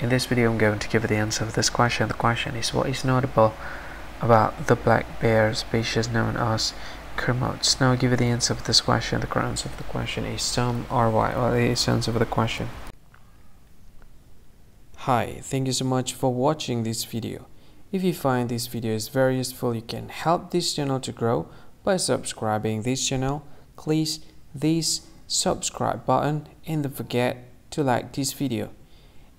In this video I'm going to give you the answer of this question. The question is what is notable about the black bear species known as kermodes? Now I'll give you the answer of this question. The answer of the question is some or why. Is the answer of the question? Hi, thank you so much for watching this video. If you find this video is very useful, you can help this channel to grow by subscribing this channel. Please this subscribe button and don't forget to like this video.